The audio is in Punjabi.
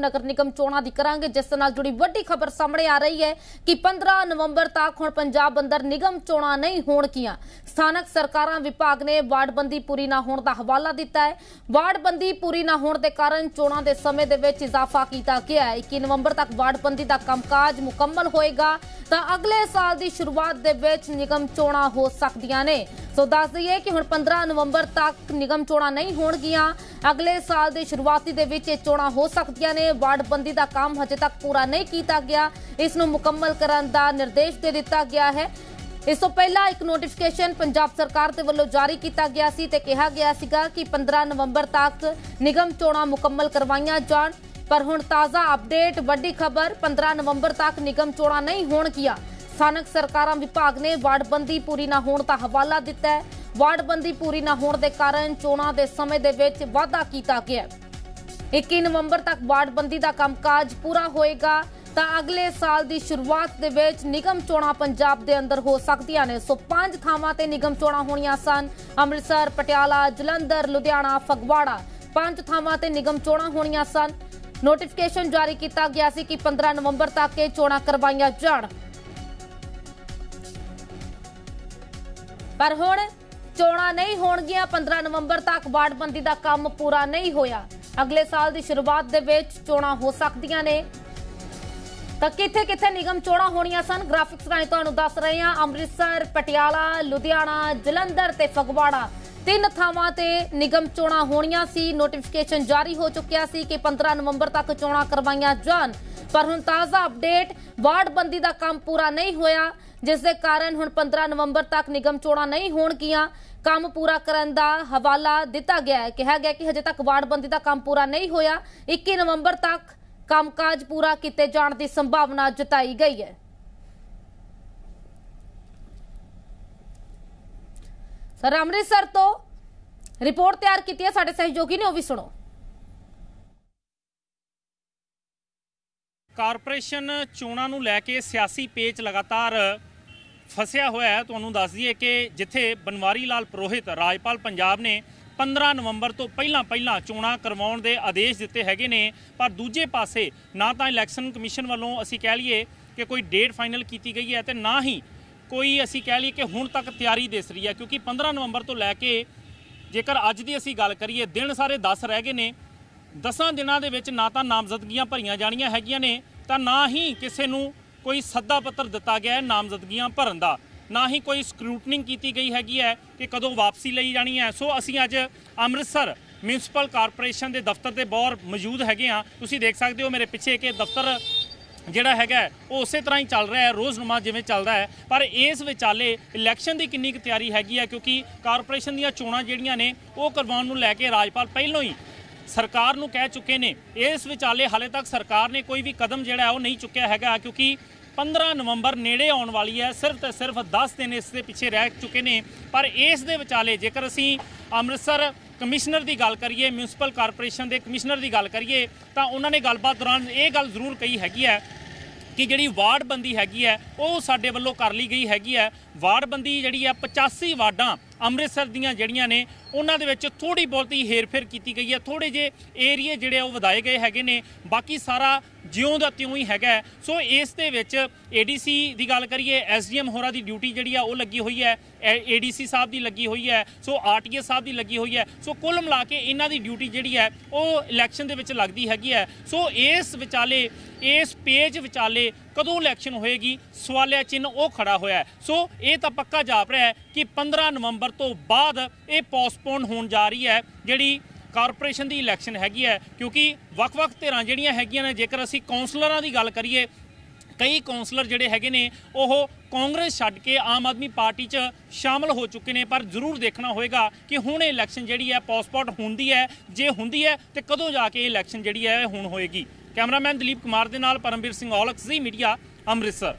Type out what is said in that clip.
ਨਗਰ ਨਿਗਮ ਚੋਣਾਂ ਦੀ ਕਰਾਂਗੇ, ਜਿਸ ਨਾਲ ਜੁੜੀ ਵੱਡੀ ਖਬਰ ਸਾਹਮਣੇ ਆ ਰਹੀ ਹੈ ਕਿ 15 ਨਵੰਬਰ ਤੱਕ ਹੁਣ ਪੰਜਾਬ ਅੰਦਰ ਨਿਗਮ ਚੋਣਾਂ ਨਹੀਂ ਹੋਣਗੀਆਂ। ਸਥਾਨਕ ਸਰਕਾਰਾਂ ਵਿਭਾਗ ਨੇ ਵਾਰਡਬੰਦੀ ਪੂਰੀ ਨਾ ਹੋਣ ਦਾ ਹਵਾਲਾ ਦਿੱਤਾ ਹੈ। ਵਾਰਡਬੰਦੀ ਪੂਰੀ ਨਾ ਹੋਣ ਦੇ ਕਾਰਨ ਚੋਣਾਂ ਦੇ ਸਮੇਂ ਦੇ ਵਿੱਚ ਇਜ਼ਾਫਾ ਕੀਤਾ ਗਿਆ ਹੈ। 21 ਨਵੰਬਰ ਤੱਕ ਵਾਰਡਬੰਦੀ ਦਾ ਕੰਮਕਾਜ ਮੁਕੰਮਲ ਹੋਏਗਾ ਤਾਂ ਅਗਲੇ ਸਾਲ ਦੀ ਸ਼ੁਰੂਆਤ ਦੇ ਵਿੱਚ ਨਿਗਮ ਚੋਣਾਂ ਹੋ ਸਕਦੀਆਂ ਨੇ। ਸੋ ਦੱਸ ਦਈਏ ਕਿ ਹੁਣ 15 ਨਵੰਬਰ ਤੱਕ ਨਿਗਮ ਚੋਣਾਂ ਨਹੀਂ ਹੋਣਗੀਆਂ। ਅਗਲੇ ਸਾਲ ਦੇ ਸ਼ੁਰੂਆਤੀ ਦੇ ਵਿੱਚ ਇਹ ਚੋਣਾਂ ਹੋ ਸਕਦੀਆਂ ਨੇ। ਵਾਰਡਬੰਦੀ ਦਾ ਕੰਮ ਹਜੇ ਤੱਕ ਪੂਰਾ ਨਹੀਂ ਕੀਤਾ ਗਿਆ। ਇਸ ਨੂੰ ਮੁਕੰਮਲ ਕਰਨ ਦਾ ਨਿਰਦੇਸ਼ ਦੇ ਦਿੱਤਾ ਗਿਆ ਹੈ। ਇਸ ਤੋਂ ਪਹਿਲਾਂ ਇੱਕ ਨੋਟੀਫਿਕੇਸ਼ਨ ਪੰਜਾਬ ਸਰਕਾਰ ਦੇ ਵੱਲੋਂ ਜਾਰੀ ਕੀਤਾ ਗਿਆ ਸੀ ਤੇ ਕਿਹਾ ਗਿਆ ਸੀਗਾ ਕਿ 15 ਨਵੰਬਰ ਤੱਕ ਨਿਗਮ ਚੋਣਾਂ ਮੁਕੰਮਲ ਕਰਵਾਈਆਂ ਜਾਣ। ਪਰ ਹੁਣ ਤਾਜ਼ਾ ਅਪਡੇਟ ਵੱਡੀ ਖਬਰ 15 ਨਵੰਬਰ ਤੱਕ ਨਿਗਮ ਚੋਣਾਂ ਨਹੀਂ ਹੋਣਗੀਆਂ। ਸਥਾਨਕ ਸਰਕਾਰਾਂ ਵਿਭਾਗ ਨੇ ਵਾਰਡਬੰਦੀ ਪੂਰੀ ਨਾ ਹੋਣ ਦਾ ਹਵਾਲਾ ਦਿੱਤਾ ਹੈ। ਵਾਰਡਬੰਦੀ ਪੂਰੀ ਨਾ ਹੋਣ ਦੇ ਕਾਰਨ ਚੋਣਾਂ ਦੇ ਸਮੇਂ ਦੇ ਵਿੱਚ ਵਾਧਾ ਕੀਤਾ ਗਿਆ 21 ਨਵੰਬਰ ਤੱਕ ਵਾਰਡਬੰਦੀ ਦਾ ਕੰਮਕਾਜ ਪੂਰਾ ਹੋਏਗਾ ਤਾਂ ਅਗਲੇ ਸਾਲ ਦੀ ਸ਼ੁਰੂਆਤ ਦੇ ਵਿੱਚ ਨਿਗਮ ਚੋਣਾਂ ਪੰਜਾਬ ਦੇ ਅੰਦਰ ਹੋ ਸਕਦੀਆਂ ਨੇ। ਸੋ ਪੰਜ ਥਾਵਾਂ ਤੇ ਨਿਗਮ ਚੋਣਾਂ ਹੋਣੀਆਂ ਸਨ। ਅੰਮ੍ਰਿਤਸਰ, ਪਟਿਆਲਾ, ਜਲੰਧਰ, ਲੁਧਿਆਣਾ, ਫਗਵਾੜਾ ਪੰਜ ਥਾਵਾਂ ਤੇ ਨਿਗਮ ਚੋਣਾਂ ਹੋਣੀਆਂ ਸਨ। ਨੋਟੀਫਿਕੇਸ਼ਨ ਜਾਰੀ ਕੀਤਾ ਗਿਆ ਸੀ ਕਿ 15 ਨਵੰਬਰ ਤੱਕ ਇਹ ਚੋਣਾਂ ਕਰਵਾਈਆਂ ਜਾਣ। ਪਰ ਹੁਣ ਚੋਣਾਂ ਨਹੀਂ ਹੋਣਗੀਆਂ। 15 ਨਵੰਬਰ ਤੱਕ ਵਾਰਡਬੰਦੀ ਦਾ ਕੰਮ ਪੂਰਾ ਨਹੀਂ ਹੋਇਆ। ਅਗਲੇ ਸਾਲ ਦੀ ਸ਼ੁਰੂਆਤ ਦੇ ਵਿੱਚ ਚੋਣਾਂ ਹੋ ਸਕਦੀਆਂ ਨੇ। ਤਾਂ ਕਿੱਥੇ ਕਿੱਥੇ ਨਿਗਮ ਚੋਣਾਂ ਹੋਣੀਆਂ ਸਨ? ਗ੍ਰਾਫਿਕਸ ਰਾਹੀਂ ਤੁਹਾਨੂੰ ਦੱਸ ਰਹੇ ਹਾਂ। ਅੰਮ੍ਰਿਤਸਰ, ਪਟਿਆਲਾ, ਲੁਧਿਆਣਾ, ਜਲੰਧਰ ਤੇ ਫਗਵਾੜਾ। ਤਿੰਨ ਥਾਵਾਂ ਤੇ ਨਿਗਮ ਚੋਣਾਂ ਹੋਣੀਆਂ ਸੀ। ਨੋਟੀਫਿਕੇਸ਼ਨ ਜਾਰੀ ਹੋ ਚੁੱਕਿਆ ਸੀ ਕਿ 15 ਨਵੰਬਰ ਤੱਕ ਚੋਣਾਂ ਕਰਵਾਈਆਂ ਜਾਣ। ਪਰ ਹੁਣ ਤਾਜ਼ਾ ਅਪਡੇਟ ਵਾਰਡਬੰਦੀ ਦਾ ਕੰਮ ਪੂਰਾ ਨਹੀਂ ਹੋਇਆ, ਜਿਸ ਦੇ ਕਾਰਨ ਹੁਣ 15 ਨਵੰਬਰ ਤੱਕ ਨਿਗਮ ਚੋਣਾਂ ਨਹੀਂ ਹੋਣਗੀਆਂ। ਕੰਮ ਪੂਰਾ ਕਰਨ ਦਾ ਹਵਾਲਾ ਦਿੱਤਾ ਗਿਆ ਹੈ। ਕਿਹਾ ਗਿਆ ਕਿ ਹਜੇ ਤੱਕ ਵਾਰਡਬੰਦੀ ਦਾ ਕੰਮ ਪੂਰਾ ਨਹੀਂ ਹੋਇਆ। 21 ਨਵੰਬਰ ਤੱਕ ਕੰਮਕਾਜ ਪੂਰਾ ਕੀਤੇ ਜਾਣ ਦੀ ਸੰਭਾਵਨਾ ਜਤਾਈ ਗਈ ਹੈ। ਸਰ, ਅੰਮ੍ਰਿਤਸਰ ਤੋਂ ਰਿਪੋਰਟ ਤਿਆਰ ਕੀਤੀ ਹੈ, ਸਾਡੇ ਸਹਿਯੋਗੀ ਨੇ, ਉਹ ਵੀ ਸੁਣੋ। ਕਾਰਪੋਰੇਸ਼ਨ ਚੋਣਾਂ ਨੂੰ ਲੈ ਕੇ ਸਿਆਸੀ ਪੇਚ ਲਗਾਤਾਰ ਫਸਿਆ ਹੋਇਆ ਹੈ। ਤੁਹਾਨੂੰ ਦੱਸ ਦਈਏ ਕਿ ਜਿੱਥੇ ਬਨਵਾਰੀ ਲਾਲ ਪ੍ਰੋਹਿਤ ਰਾਜਪਾਲ ਪੰਜਾਬ ਨੇ 15 ਨਵੰਬਰ ਤੋਂ ਪਹਿਲਾਂ ਪਹਿਲਾਂ ਚੋਣਾਂ ਕਰਵਾਉਣ ਦੇ ਆਦੇਸ਼ ਦਿੱਤੇ ਹੈਗੇ ਨੇ, ਪਰ ਦੂਜੇ ਪਾਸੇ ਨਾ ਤਾਂ ਇਲੈਕਸ਼ਨ ਕਮਿਸ਼ਨ ਵੱਲੋਂ ਅਸੀਂ ਕਹਿ ਲਈਏ ਕਿ ਕੋਈ ਡੇਟ ਫਾਈਨਲ ਕੀਤੀ ਗਈ ਹੈ ਤੇ ਨਾ ਹੀ ਕੋਈ ਅਸੀਂ ਕਹਿ ਲਈਏ ਕਿ ਹੁਣ ਤੱਕ ਤਿਆਰੀ ਦਿਸ ਰਹੀ ਹੈ, ਕਿਉਂਕਿ 15 ਨਵੰਬਰ ਤੋਂ ਲੈ ਕੇ ਜੇਕਰ ਅੱਜ ਦੀ ਅਸੀਂ ਗੱਲ ਕਰੀਏ, ਦਿਨ ਸਾਰੇ 10 ਰਹਿ ਗਏ ਨੇ। 10 ਦਿਨਾਂ ਦੇ ਵਿੱਚ ਨਾ ਤਾਂ ਨਾਮਜ਼ਦਗੀਆਂ ਭਰੀਆਂ ਜਾਣੀਆਂ ਹੈਗੀਆਂ ਨੇ, ਤਾਂ ਨਾ ਹੀ ਕਿਸੇ ਨੂੰ ਕੋਈ ਸੱਦਾ ਪੱਤਰ ਦਿੱਤਾ ਗਿਆ ਹੈ ਨਾਮਜ਼ਦਗੀਆਂ ਭਰਨ ਦਾ। ਨਾ ਹੀ ਕੋਈ ਸਕਰੂਟਨਿੰਗ ਕੀਤੀ ਗਈ ਹੈਗੀ ਹੈ ਕਿ ਕਦੋਂ ਵਾਪਸੀ ਲਈ ਜਾਣੀ ਹੈ। ਸੋ ਅਸੀਂ ਅੱਜ ਅੰਮ੍ਰਿਤਸਰ ਮਿਊਨਿਸਪਲ ਕਾਰਪੋਰੇਸ਼ਨ ਦੇ ਦਫ਼ਤਰ ਦੇ ਬਾਹਰ ਮੌਜੂਦ ਹੈਗੇ ਆ ਤੁਸੀਂ ਦੇਖ ਸਕਦੇ ਹੋ ਮੇਰੇ ਪਿੱਛੇ ਕਿ ਦਫ਼ਤਰ ਜਿਹੜਾ ਹੈਗਾ ਉਹ ਉਸੇ ਤਰ੍ਹਾਂ ਹੀ ਚੱਲ ਰਿਹਾ ਹੈ, ਰੋਜ਼ਨਮਾ ਜਿਵੇਂ ਚੱਲਦਾ ਹੈ। ਪਰ ਇਸ ਵਿਚਾਲੇ ਇਲੈਕਸ਼ਨ ਦੀ ਕਿੰਨੀ ਕੁ ਤਿਆਰੀ ਹੈਗੀ ਹੈ, ਕਿਉਂਕਿ ਕਾਰਪੋਰੇਸ਼ਨ ਦੀਆਂ ਚੋਣਾਂ ਜਿਹੜੀਆਂ ਨੇ, ਉਹ ਕਰਵਾਉਣ ਨੂੰ ਲੈ ਕੇ ਰਾਜਪਾਲ ਪਹਿਲਾਂ ਹੀ ਸਰਕਾਰ ਨੂੰ ਕਹਿ ਚੁੱਕੇ ਨੇ। ਇਸ ਵਿਚਾਲੇ ਹਾਲੇ ਤੱਕ ਸਰਕਾਰ ਨੇ ਕੋਈ ਵੀ ਕਦਮ ਜਿਹੜਾ ਉਹ ਨਹੀਂ ਚੁੱਕਿਆ ਹੈਗਾ, ਕਿਉਂਕਿ 15 ਨਵੰਬਰ ਨੇੜੇ ਆਉਣ ਵਾਲੀ ਹੈ, ਸਿਰਫ ਤੇ ਸਿਰਫ 10 ਦਿਨ ਇਸ ਦੇ ਪਿੱਛੇ ਰਹਿ ਚੁੱਕੇ ਨੇ। ਪਰ ਇਸ ਦੇ ਵਿਚਾਲੇ ਜੇਕਰ ਅਸੀਂ ਅੰਮ੍ਰਿਤਸਰ ਕਮਿਸ਼ਨਰ ਦੀ ਗੱਲ ਕਰੀਏ ਮਿਊਨਿਸਪਲ ਕਾਰਪੋਰੇਸ਼ਨ ਦੇ ਕਮਿਸ਼ਨਰ ਦੀ ਗੱਲ ਕਰੀਏ, ਤਾਂ ਉਹਨਾਂ ਨੇ ਗੱਲਬਾਤ ਦੌਰਾਨ ਇਹ ਗੱਲ ਜ਼ਰੂਰ ਕਹੀ ਹੈਗੀ ਹੈ ਕਿ ਜਿਹੜੀ ਵਾਰਡਬੰਦੀ ਹੈਗੀ ਹੈ, ਉਹ ਸਾਡੇ ਵੱਲੋਂ ਕਰ ਲਈ ਗਈ ਹੈਗੀ ਹੈ। ਵਾਰਡਬੰਦੀ ਜਿਹੜੀ ਹੈ 85 ਵਾਰਡਾਂ ਅੰਮ੍ਰਿਤਸਰ ਦੀਆਂ ਜਿਹੜੀਆਂ ਨੇ, ਉਹਨਾਂ ਦੇ ਵਿੱਚ ਥੋੜੀ ਬਹੁਤੀ ਹੇਰਫੇਰ ਕੀਤੀ ਗਈ ਹੈ। ਥੋੜੇ ਜੇ ਏਰੀਏ ਜਿਹੜੇ ਉਹ ਵਧਾਏ ਗਏ ਹੈਗੇ ਨੇ। ਬਾਕੀ ਸਾਰਾ ਜਿਉਂ ਦਾ ਤਿਉਂ ਹੀ ਹੈਗਾ ਸੋ ਇਸ ਦੇ ਵਿੱਚ ਏਡੀਸੀ ਦੀ ਗੱਲ ਕਰੀਏ ਐਸਡੀਐਮ ਹੋਰਾਂ ਦੀ ਡਿਊਟੀ ਜਿਹੜੀ ਆ, ਉਹ ਲੱਗੀ ਹੋਈ ਹੈ। ਏਡੀਸੀ ਸਾਹਿਬ ਦੀ ਲੱਗੀ ਹੋਈ ਹੈ। ਸੋ ਆਰਟੀਏ ਸਾਹਿਬ ਦੀ ਲੱਗੀ ਹੋਈ ਹੈ। ਸੋ ਕੁੱਲ ਮਿਲਾ ਕੇ ਇਹਨਾਂ ਦੀ ਡਿਊਟੀ ਜਿਹੜੀ ਹੈ, ਉਹ ਇਲੈਕਸ਼ਨ ਦੇ ਵਿੱਚ ਲੱਗਦੀ ਹੈਗੀ ਹੈ। ਸੋ ਇਸ ਵਿਚਾਲੇ, ਇਸ ਪੇਜ ਵਿਚਾਲੇ ਕਦੋਂ ਇਲੈਕਸ਼ਨ ਹੋਏਗੀ? ਸਵਾਲਿਆ ਚਿੰਨ ਉਹ ਖੜਾ ਹੋਇਆ ਸੋ ਇਹ ਤਾਂ ਪੱਕਾ ਜਾਪ ਰਿਹਾ ਹੈ ਕਿ 15 ਨਵੰਬਰ ਤੋਂ ਬਾਅਦ ਇਹ ਪੋਸਟਪੋਨ ਹੋਣ ਜਾ ਰਹੀ ਹੈ। ਜਿਹੜੀ ਕਾਰਪੋਰੇਸ਼ਨ ਦੀ ਇਲੈਕਸ਼ਨ ਹੈਗੀ ਹੈ, ਕਿਉਂਕਿ ਵੱਖ-ਵੱਖ ਧਿਰਾਂ ਜਿਹੜੀਆਂ ਹੈਗੀਆਂ ਨੇ, ਜੇਕਰ ਅਸੀਂ ਕਾਉਂਸਲਰਾਂ ਦੀ ਗੱਲ ਕਰੀਏ, ਕਈ ਕਾਉਂਸਲਰ ਜਿਹੜੇ ਹੈਗੇ ਨੇ, ਉਹ ਕਾਂਗਰਸ ਛੱਡ ਕੇ ਆਮ ਆਦਮੀ ਪਾਰਟੀ 'ਚ ਸ਼ਾਮਲ ਹੋ ਚੁੱਕੇ ਨੇ, ਪਰ ਜ਼ਰੂਰ ਦੇਖਣਾ ਹੋਏਗਾ ਕਿ ਹੁਣ ਇਹ ਇਲੈਕਸ਼ਨ ਜਿਹੜੀ ਹੈ ਪੋਸਟਪੋਨ ਹੁੰਦੀ ਹੈ, ਜੇ ਹੁੰਦੀ ਹੈ, ਤੇ ਕਦੋਂ ਜਾ ਕੇ ਇਹ ਇਲੈਕਸ਼ਨ ਜਿਹੜੀ ਹੈ, ਹੁਣ ਹੋਏਗੀ। ਕੈਮਰਾਮੈਨ ਦਲੀਪ ਕੁਮਾਰ ਦੇ ਨਾਲ ਪਰਮਵੀਰ ਸਿੰਘ ਔਲਖ ਜ਼ੀ ਮੀਡੀਆ, ਅੰਮ੍ਰਿਤਸਰ।